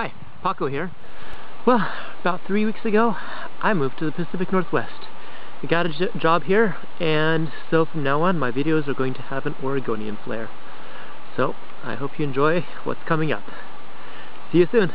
Hi, Paco here. Well, about three weeks ago, I moved to the Pacific Northwest. I got a job here, and so from now on, my videos are going to have an Oregonian flair. So, I hope you enjoy what's coming up. See you soon.